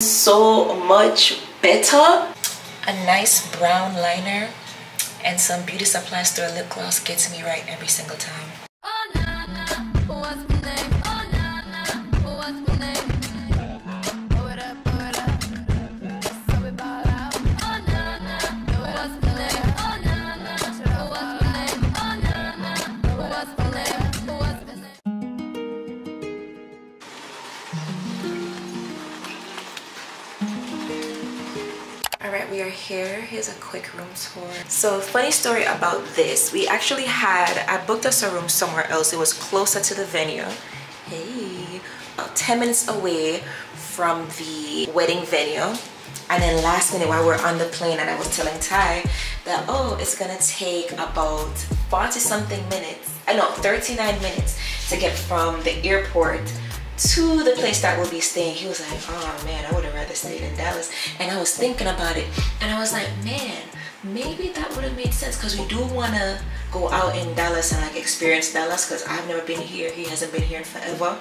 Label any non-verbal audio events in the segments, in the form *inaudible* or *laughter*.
so much better. A nice brown liner and some beauty supply store lip gloss gets me right every single time here's a quick room tour. So funny story about this. We actually had i booked us a room somewhere else. It was closer to the venue. Hey. About 10 minutes away from the wedding venue. And then last minute while we are on the plane and i was telling ty that oh it's gonna take about 40 something minutes uh, i know 39 minutes to get from the airport to the place that we'll be staying. He was like oh man i would have rather stayed in dallas. And i was thinking about it and i was like man maybe that would have made sense because we do want to go out in dallas and like experience dallas because i've never been here. He hasn't been here in forever.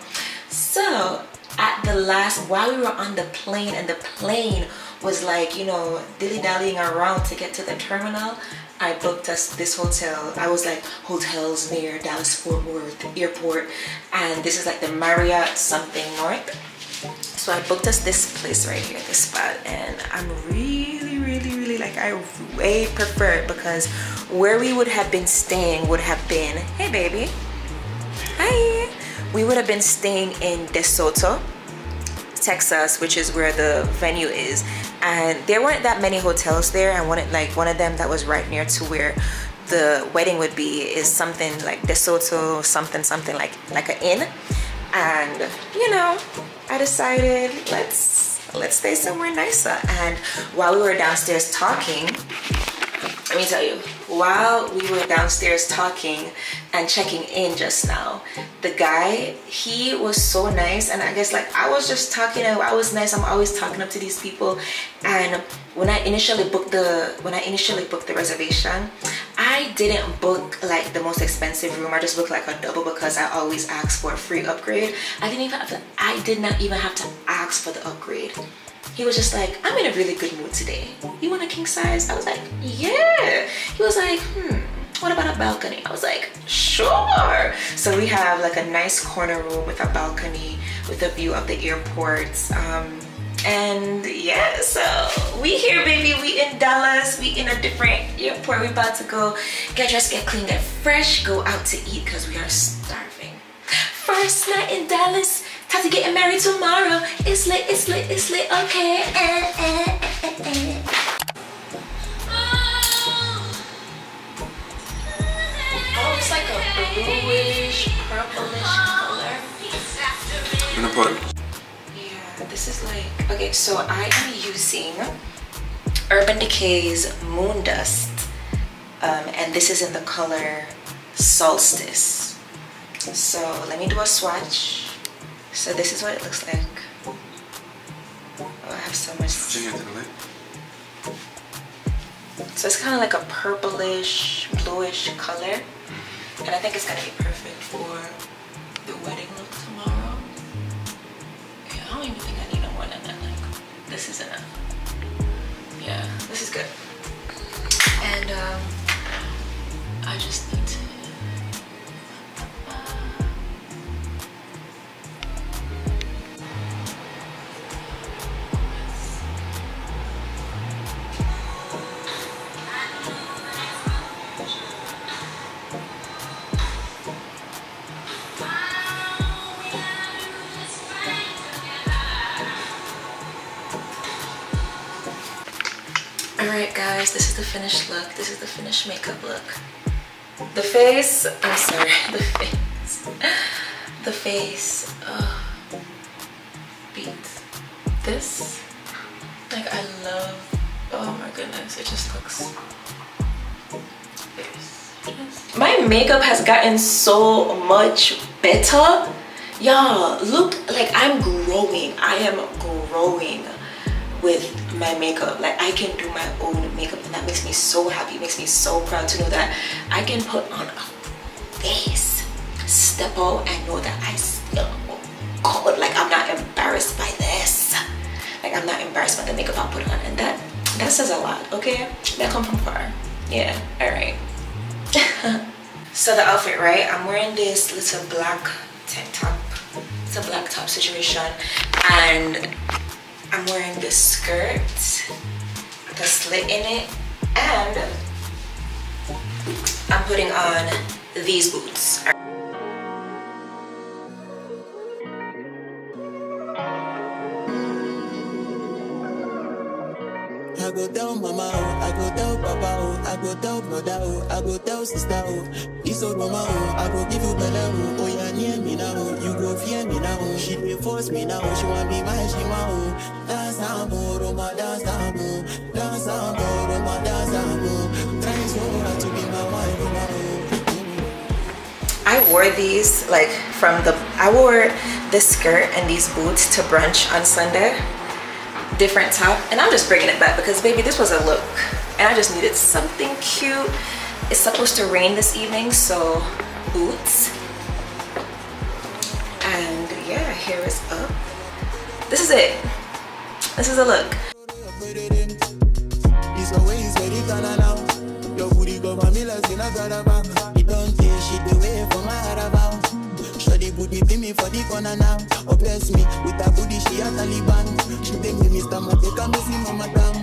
So at the last while we were on the plane and the plane was like you know dilly-dallying around to get to the terminal I booked us this hotel. I was like hotels near Dallas Fort Worth airport and this is like the Marriott something north. So I booked us this place right here, this spot and I'm really really really like I way prefer it because where we would have been staying would have been, hey baby, hi. We would have been staying in DeSoto Texas, which is where the venue is. And there weren't that many hotels there. And one, like one of them that was right near to where the wedding would be is something like DeSoto, something, something like like an inn. And you know, I decided let's let's stay somewhere nicer. And while we were downstairs talking, let me tell you, while we were downstairs talking and checking in just now, the guy, he was so nice. And I guess like I was just talking, I was nice. I'm always talking up to these people. And when I initially booked the, when I initially booked the reservation, I didn't book like the most expensive room. I just booked like a double because I always ask for a free upgrade. I didn't even have to, I did not even have to ask for the upgrade he was just like, I'm in a really good mood today. You want a king size? I was like, yeah. He was like, hmm, what about a balcony? I was like, sure. So we have like a nice corner room with a balcony with a view of the airport. Um, and yeah, so we here, baby. We in Dallas. We in a different airport. We about to go get dressed, get clean, get fresh, go out to eat because we are starving. First night in Dallas to getting married tomorrow. It's lit, it's lit, it's lit, okay. Eh, eh, eh, oh, it's like a bluish, purplish color. gonna put. Yeah, this is like, okay, so I am using Urban Decay's Moon Dust. Um, and this is in the color Solstice. So let me do a swatch. So this is what it looks like. Oh, I have so much. So it's kind of like a purplish, bluish color. And I think it's gonna be perfect for the wedding look tomorrow. Yeah, I don't even think I need no more than that. Like, this is enough. Yeah, this is good. And um, I just need to finished look. This is the finished makeup look. The face, I'm sorry, *laughs* the face. The face, uh, beats. This, like I love, oh my goodness, it just looks my makeup has gotten so much better y'all look like i'm growing i am growing with my makeup. Like i can do my own makeup and that makes me so happy. It makes me so proud to know that i can put on a face step out and know that i still good like i'm not embarrassed by this. Like I'm not embarrassed by the makeup I put on and that that says a lot okay? That come from far. Yeah all right *laughs* so the outfit right? I'm wearing this little black tank top. It's a black top situation and I'm wearing this skirt the slit in it and I'm putting on these boots go tell mama, oh, I go tell papa, oh, I go tell brother, oh, I go tell sister, oh. Mama, oh, I go give you oh. Oh, yeah, near me now, oh. You go fear me now, oh. She force me now, oh. She want be my oh. Dance oh, dance. Dance oh, dance to be my wife, oh, oh. I wore these like from the I wore this skirt and these boots to brunch on Sunday different top and I'm just bringing it back because baby this was a look and I just needed something cute. It's supposed to rain this evening so boots. And yeah hair is up. This is it. This is a look for me for the corner now. Oppress me with her booty, she a Taliban. She take me Mr. Mateka, me see mama damn.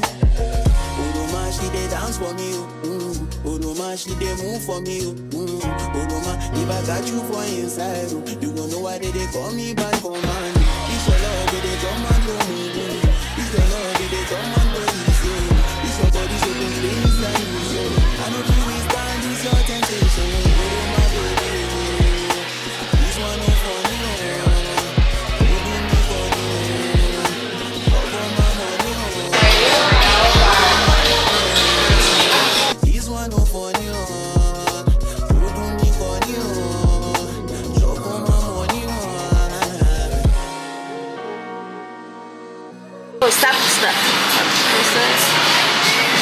Uruma, she dey dance for me. oh. Mm. Uruma, she dey move for me. oh. Mm. Uruma, if I got you for inside, oh, you gon' know why they, dey call me bad for man. This your love, they come and do me.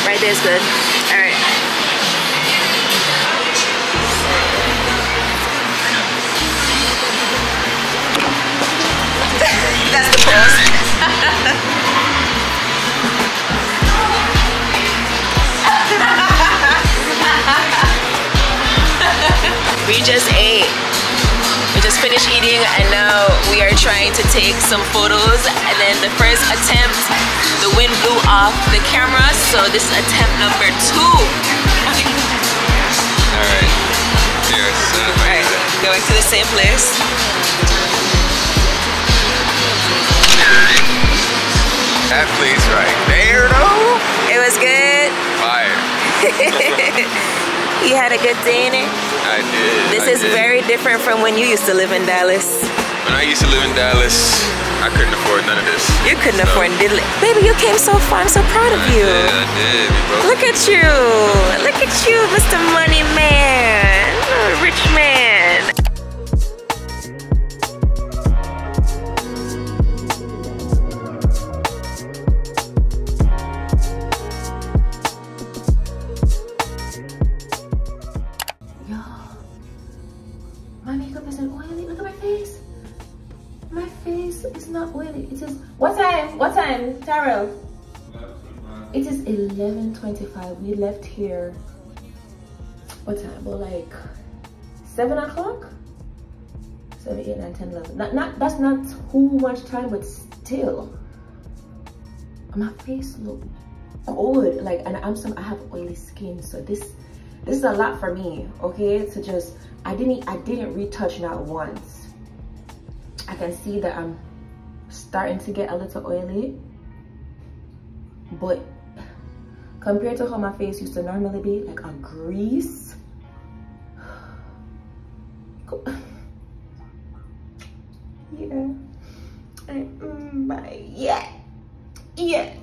Right there's good all right that's the pose *laughs* we just ate just finished eating and now we are trying to take some photos and then the first attempt the wind blew off the camera so this is attempt number two Alright. Cheers. all right going to the same place That place right there, though. it was good Fire. *laughs* you had a good day in it I did. this I is did. very different from when you used to live in dallas When I used to live in Dallas, I couldn't afford none of this. you couldn't So, afford it baby you came so far i'm so proud of I you did. I did. Broke Look at you. Look at you, Mr. Money Man. Rich man. Tarot? It is 11.25. We left here, what time? Well, like 7 o'clock? 7, 8, 9, 10, 11. Not, not, that's not too much time, but still. My face look good. Like, and I'm some, I have oily skin. So this, this is a lot for me, okay? To just, I didn't, I didn't retouch not once. I can see that I'm starting to get a little oily. But compared to how my face used to normally be, like a grease. *sighs* Yeah. I, mm, bye. Yeah. Yeah.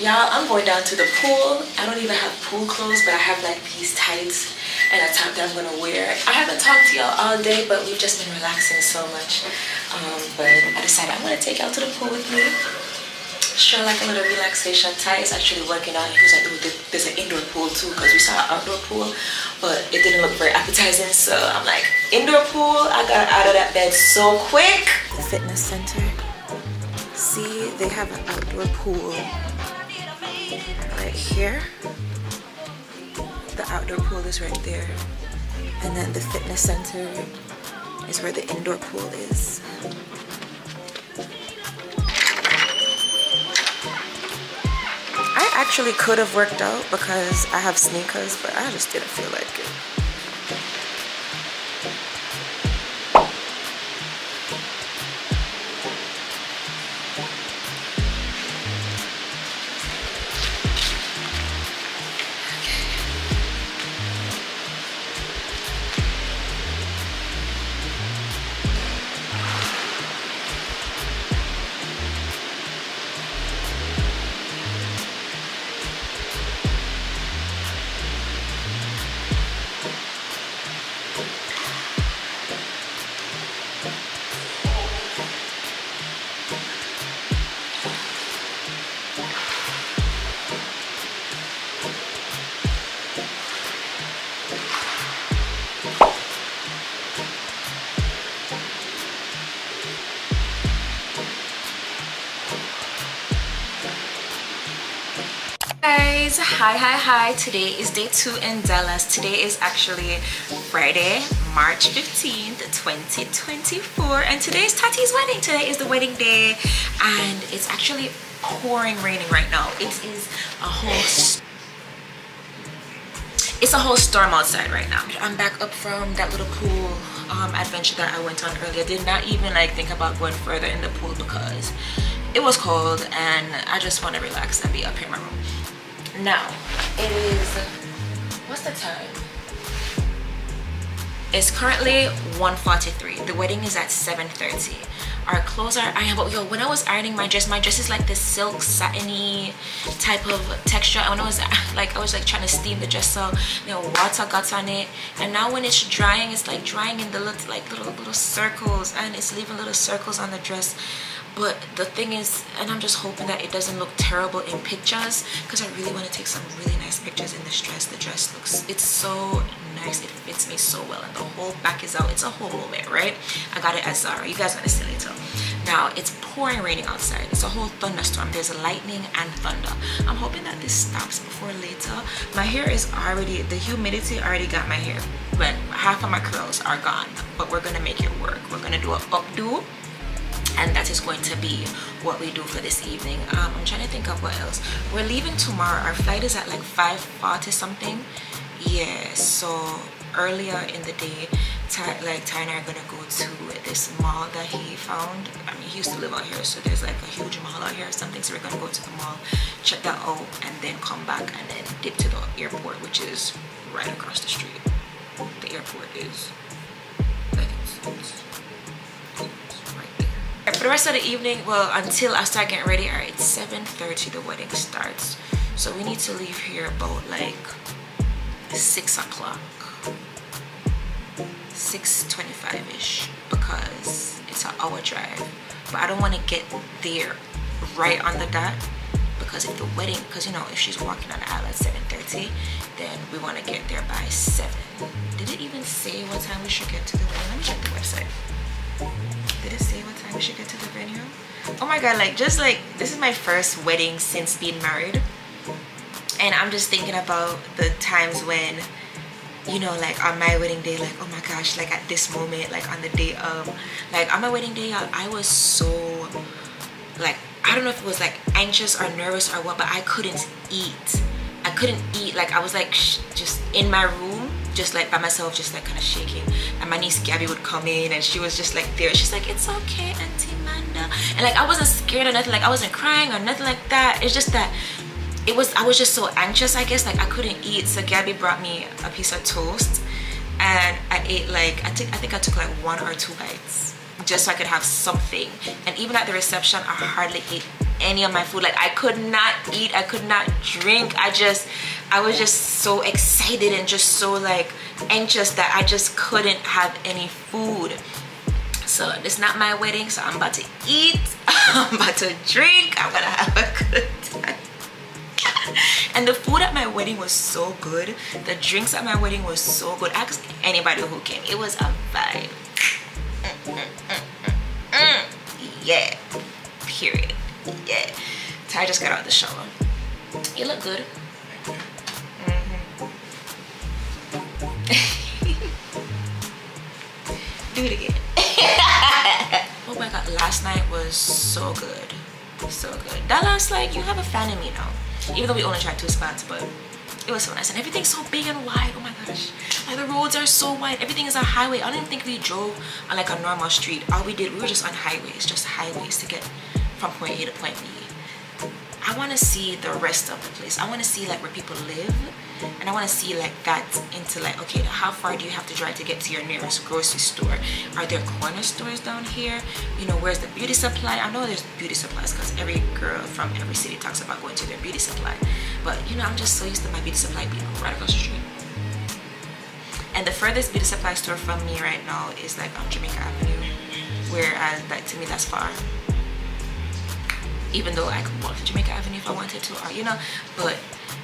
Y'all, I'm going down to the pool. I don't even have pool clothes, but I have like these tights and a top that I'm gonna wear. I haven't talked to y'all all day, but we've just been relaxing so much. Um, but I decided I'm gonna take y'all to the pool with me. Sure, like a little relaxation. Ty is actually working out. He was like, "Dude, there's an indoor pool too," because we saw an outdoor pool, but it didn't look very appetizing. So I'm like, indoor pool. I got out of that bed so quick. The fitness center. See, they have an outdoor pool right here. The outdoor pool is right there, and then the fitness center is where the indoor pool is. I actually could have worked out because I have sneakers, but I just didn't feel like it. Hi hi hi. Today is day two in dallas. Today is actually friday march 15th 2024 and today is tati's wedding. Today is the wedding day. And it's actually pouring raining right now. It is a whole it's a whole storm outside right now. I'm back up from that little pool um, adventure that i went on earlier. Did not even like think about going further in the pool because it was cold and i just want to relax and be up here in my room now. It is what's the time? It's currently 1:43. the wedding is at 7:30. our clothes are ironed but yo when i was ironing my dress my dress is like this silk satiny type of texture. And when i was *laughs* like i was like trying to steam the dress so you know water got on it. And now when it's drying it's like drying in the little like little little circles. And it's leaving little circles on the dress but the thing is and i'm just hoping that it doesn't look terrible in pictures because i really want to take some really nice pictures in this dress. The dress looks it's so nice. It fits me so well and the whole back is out. It's a whole moment right? I got it at zara. You guys gonna see later. Now it's pouring raining outside. It's a whole thunderstorm. There's lightning and thunder. I'm hoping that this stops before later. My hair is already the humidity already got my hair. But half of my curls are gone. But we're gonna make it work. We're gonna do a updo and that is going to be what we do for this evening. Um, i'm trying to think of what else. We're leaving tomorrow. Our flight is at like five 5:40 something. Yeah so earlier in the day Ty, like Ty and I are gonna go to this mall that he found. I mean he used to live out here so there's like a huge mall out here or something. So we're gonna go to the mall check that out and then come back and then dip to the airport which is right across the street. The airport is like it's, it's for the rest of the evening well until i start getting ready all right 7:30. the wedding starts. So we need to leave here about like six o'clock. 6:25 ish because it's an hour drive. But i don't want to get there right on the dot because if the wedding because you know if she's walking on the aisle at 7:30, then we want to get there by 7 did it even say what time we should get to the wedding? Let me check the website. Did it say what we should get to the venue. Oh my god like just like this is my first wedding since being married. And i'm just thinking about the times when you know like on my wedding day like oh my gosh like at this moment like on the day of like on my wedding day i was so like i don't know if it was like anxious or nervous or what but i couldn't eat. I couldn't eat. Like i was like just in my room just like by myself just like kind of shaking. And my niece Gabby would come in and she was just like there. She's like it's okay auntie Manda and like I wasn't scared or nothing. Like I wasn't crying or nothing like that. It's just that it was I was just so anxious I guess. Like I couldn't eat. So Gabby brought me a piece of toast and I ate like I think I think I took like one or two bites just so I could have something. And even at the reception I hardly ate any of my food like I could not eat I could not drink I just I was just so excited and just so like anxious that I just couldn't have any food so it's not my wedding so I'm about to eat *laughs* I'm about to drink. I'm gonna have a good time. *laughs* and the food at my wedding was so good. The drinks at my wedding was so good. Ask anybody who came. It was a vibe. Mm, mm, mm, yeah. Period. Yeah. So I just got out of the shower. You look good. Mm-hmm. *laughs* Do it again. *laughs* oh my god, last night was so good. So good. That last night, you have a fan in me now. Even though we only tried two spots, but it was so nice. And everything's so big and wide. Oh my gosh. Like the roads are so wide. Everything is a highway. I don't even think we drove on like a normal street. All we did, we were just on highways, just highways to get from point A to point B. I want to see the rest of the place. I want to see like where people live and I want to see like that into like okay how far do you have to drive to get to your nearest grocery store? Are there corner stores down here? You know where's the beauty supply? I know there's beauty supplies because every girl from every city talks about going to their beauty supply. But you know I'm just so used to my beauty supply being right across the street. And the furthest beauty supply store from me right now is like on Jamaica Avenue whereas like to me that's far even though I could walk to Jamaica Avenue if I wanted to or you know but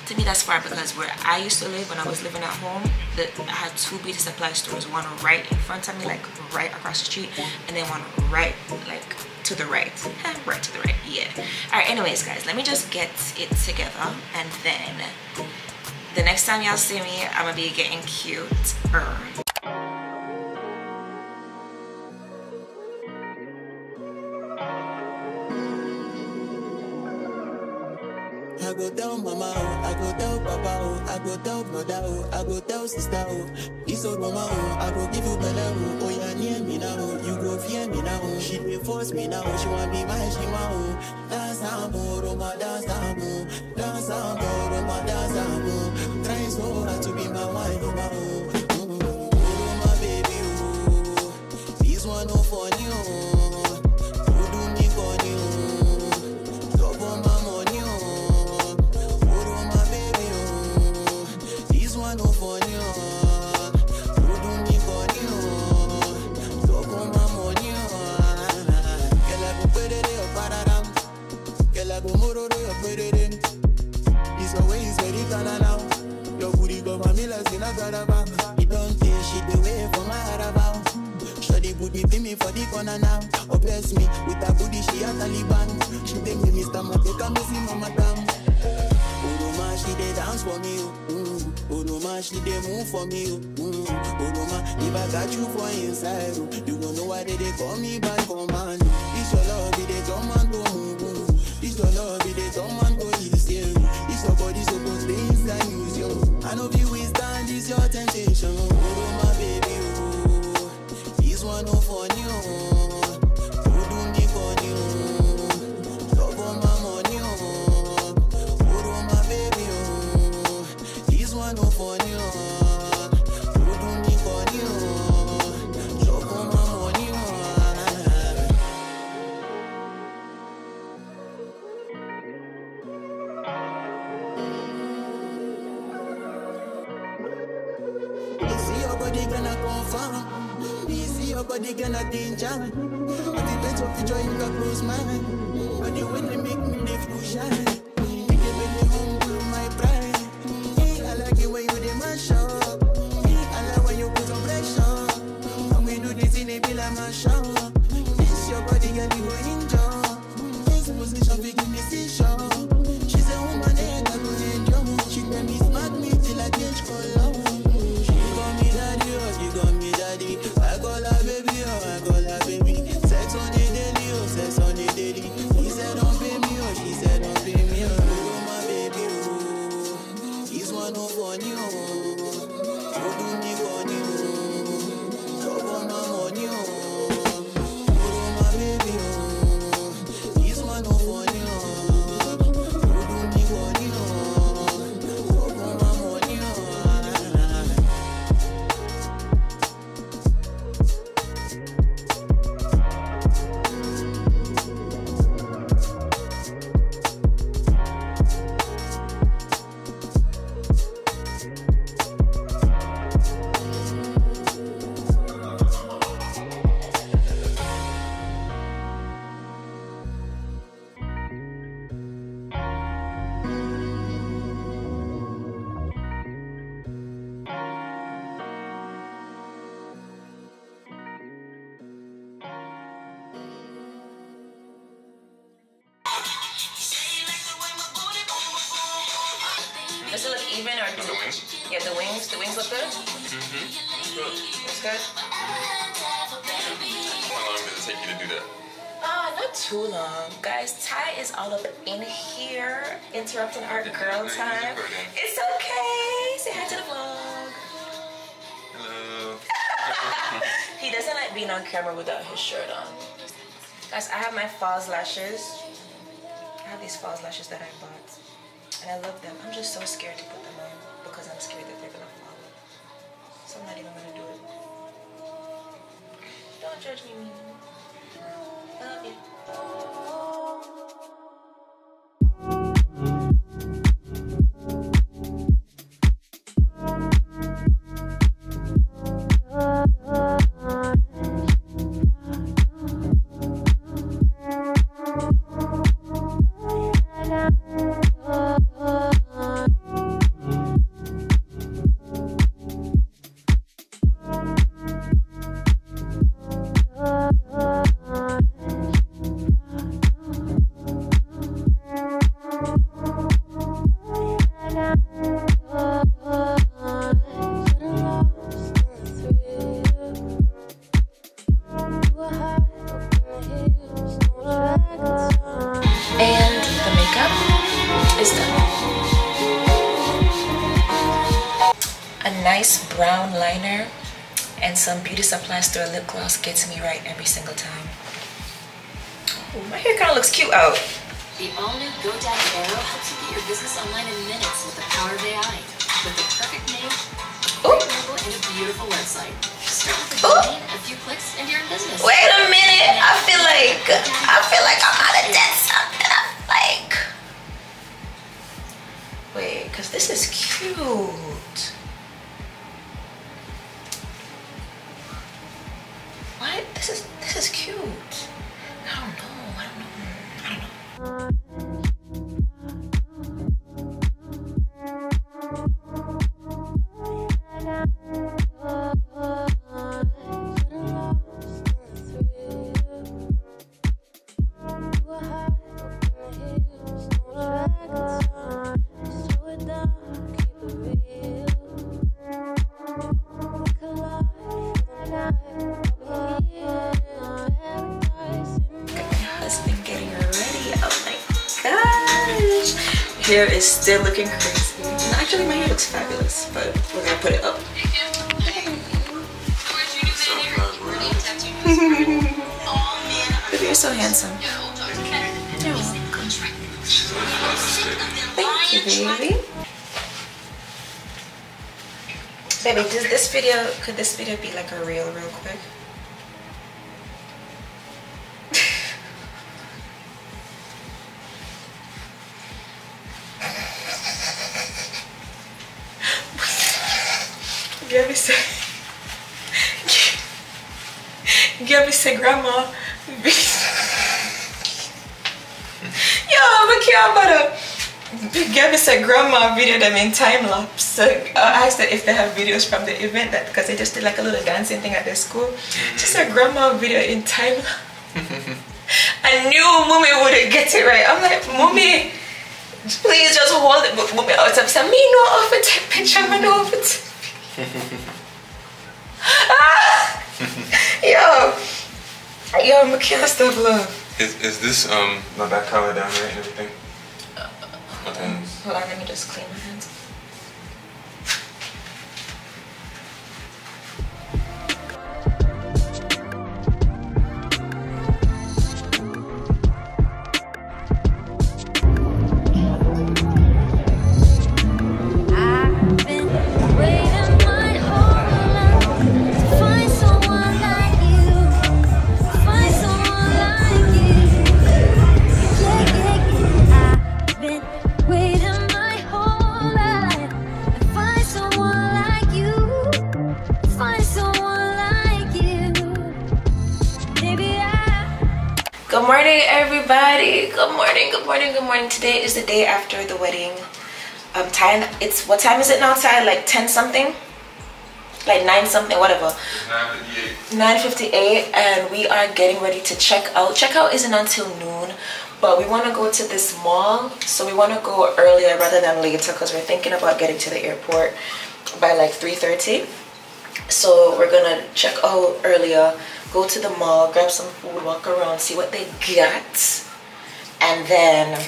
to me that's far because where I used to live when I was living at home I had two beauty supply stores one right in front of me like right across the street and then one right like to the right. *laughs* Right to the right yeah. All right anyways guys let me just get it together and then the next time y'all see me I'm gonna be getting cute go tell mama, oh, I go tell papa, oh, I go tell brother, oh, I go tell sister, oh. This old mama, oh, I go give you better, oh, oh, you near me now, oh, you go fear me now, oh. She dey force me now, oh. she want be my shima, oh. Dance amor, oh, my dance amor, oh. dance amor, oh, my dance amor. Oh. Try so hard to be my wife, oh, oh. Oh, oh, my baby, oh. This one, oh, funny, oh. She dey move for me oh. Mm. Oroma if I got you for inside oh, you gon' know why they dey call me bad command. This your love it dey turn man to mugu. This your love Oh. Oh. Oh. body gonna confirm. You see your body gonna danger. But the better picture in the close mind. But the way Does it look even or The wings? Yeah, the wings. The wings look good. Mm-hmm. Good. Looks good. How long did it take you to do that? Ah, not too long, guys. Ty is all up in here, interrupting our girl time. can put it in. It's okay. Say hi to the vlog. Hello. *laughs* He doesn't like being on camera without his shirt on. Guys, I have my false lashes. I have these false lashes that I bought. And I love them. I'm just so scared to put them on because I'm scared that they're gonna fall. So I'm not even gonna do it. Don't judge me, love you. A lip gloss gets me right every single time. Oh, my hair kind of looks cute out. The all-new GoDaddy Airo helps you get your business online in minutes with the power of AI. With the perfect name, Ooh. great logo, and a beautiful website. Start with a oh. domain, a few clicks, and you're in business. Wait a minute. I feel like I feel like I'm out of debt something. I'm like Wait, cause this is cute. Hair is still looking crazy. Actually, my hair looks fabulous, but we're gonna put it up. *laughs* Baby, you're so handsome. You're welcome. Thank you, baby. Baby, does this video, could this video be like a reel real quick? Gabby said, Grandma video them in time lapse. So I asked her if they have videos from the event that because they just did like a little dancing thing at their school. She said, Grandma video in time lapse. *laughs* I knew Mummy wouldn't get it right. I'm like, Mummy, please just hold it. But Mummy out of said, me no offer take picture, me no offer ah! *laughs* Yo, yo, I'm a can't stop love. Is, is this um my back collar down right and everything? Hold on, let me just clean everybody. Good morning, good morning, good morning. Today is the day after the wedding. Um, time. It's what time is it now? Time like ten something, like nine something, whatever. It's 958. 9:58, and we are getting ready to check out. Checkout isn't until noon, but we want to go to this mall so we want to go earlier rather than later because we're thinking about getting to the airport by like 3.30 so we're gonna check out earlier go to the mall grab some food walk around see what they got and then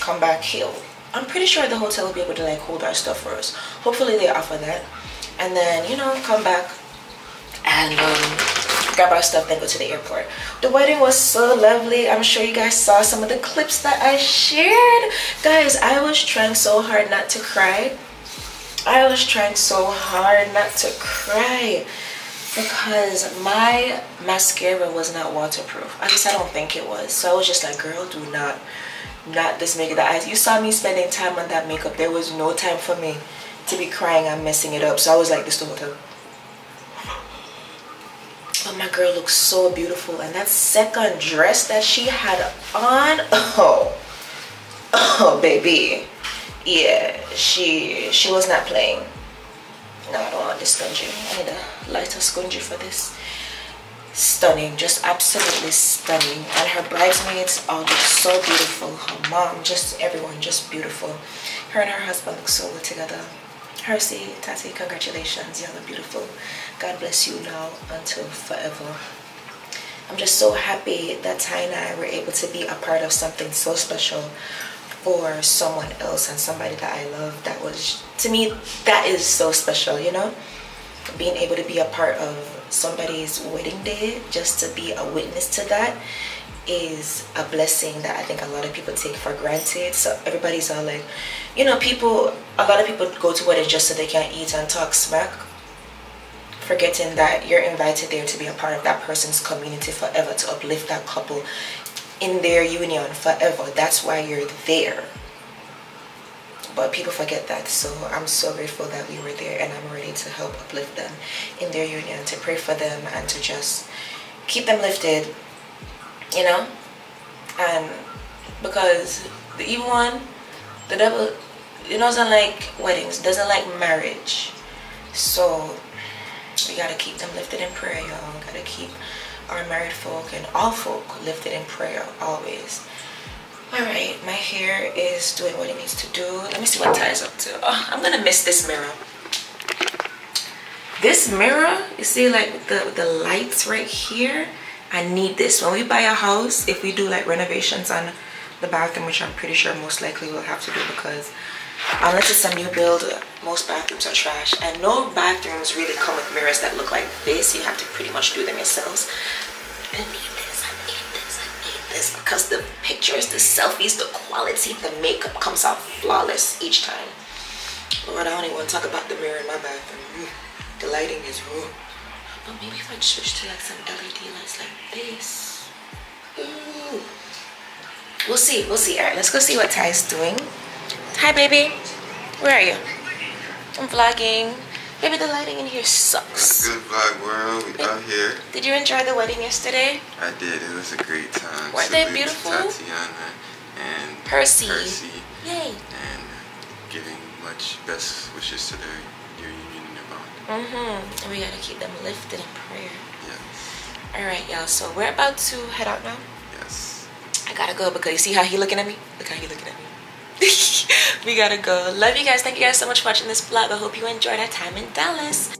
come back here. I'm pretty sure the hotel will be able to like hold our stuff for us. Hopefully they offer that. And then you know come back and um, grab our stuff then go to the airport. The wedding was so lovely. I'm sure you guys saw some of the clips that i shared. Guys i was trying so hard not to cry. I was trying so hard not to cry because my mascara was not waterproof. At least i don't think it was. So i was just like girl do not not this make That eyes. You saw me spending time on that makeup. There was no time for me to be crying and messing it up. So i was like this the whole time but my girl looks so beautiful. And that second dress that she had on *laughs* oh oh baby. Yeah she she was not playing no i don't want this scrunchie i need a lighter scrunchie for this stunning just absolutely stunning and her bridesmaids are look so beautiful her mom just everyone just beautiful her and her husband look so good together Hersey, Tati, congratulations. Y'all are beautiful. God bless you now until forever. I'm just so happy that Ty and I were able to be a part of something so special for someone else and somebody that I love. That was, to me, that is so special, you know? Being able to be a part of somebody's wedding day, just to be a witness to that is a blessing that I think a lot of people take for granted. So everybody's all like, you know, people, a lot of people go to weddings just so they can eat and talk smack, forgetting that you're invited there to be a part of that person's community forever, to uplift that couple in their union forever. That's why you're there. But people forget that. So I'm so grateful that we were there and I'm ready to help uplift them in their union, to pray for them and to just keep them lifted you know and because the evil one the devil it doesn't like weddings doesn't like marriage so we gotta keep them lifted in prayer y'all gotta keep our married folk and all folk lifted in prayer always. All right my hair is doing what it needs to do. Let me see what Ty's up to. Oh, i'm gonna miss this mirror. This mirror you see like the the lights right here? I need this. When we buy a house if we do like renovations on the bathroom which I'm pretty sure most likely we'll have to do because unless it's a new build most bathrooms are trash and no bathrooms really come with mirrors that look like this you have to pretty much do them yourselves I need this I need this I need this because the pictures the selfies the quality the makeup comes out flawless each time Lord I don't even want to talk about the mirror in my bathroom mm, the lighting is ooh. But maybe if I switch to like some LED lights like this. Ooh. We'll see, we'll see. All right, let's go see what Ty's doing. Hi, baby. Where are you? I'm vlogging. Baby, the lighting in here sucks. Good vlog world, we out here. Did you enjoy the wedding yesterday? I did, it was a great time. Weren't they Salute to beautiful? Tatiana and Percy. Percy Yay. and giving much best wishes to their, your union and their bond. Mm-hmm. And we gotta keep them lifted in prayer. Yes, All right, y'all. So we're about to head out now. yes. I gotta go because you see how he looking at me? Look how he looking at me. *laughs* we gotta go. Love you guys. Thank you guys so much for watching this vlog. I hope you enjoyed our time in Dallas.